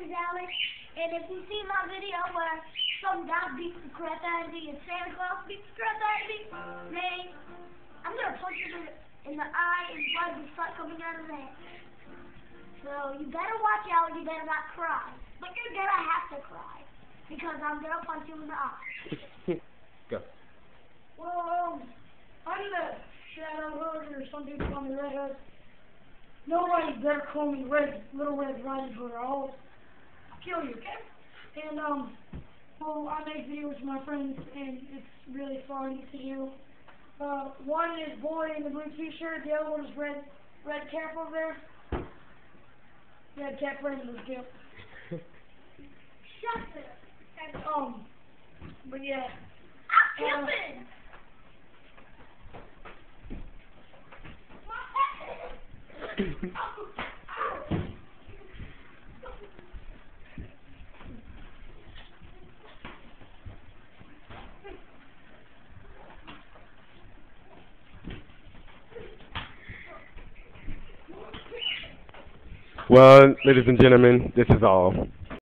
name's Alex, and if you see my video where some guy beats the crap out of me and Santa Claus beats the crap out of me, man, I'm gonna punch him in the, in the eye and blood will start coming out of his head. So you better watch out, you better not cry. But you're gonna have to cry, because I'm gonna punch you in the eye. Go. Well, um, I'm the Shadow Hood, or some people call me Red Hood. Nobody better call me Red, Little Red Riding Hood, or I'll kill you, okay? And, um, well, I make videos with my friends, and it's really fun to do. Uh, one is boy in the blue t-shirt, the other one is red, red cap over there. Red cap, red blue cap. Shut it. And, um, but yeah. I'm Uh, kidding. Well, ladies and gentlemen, this is all.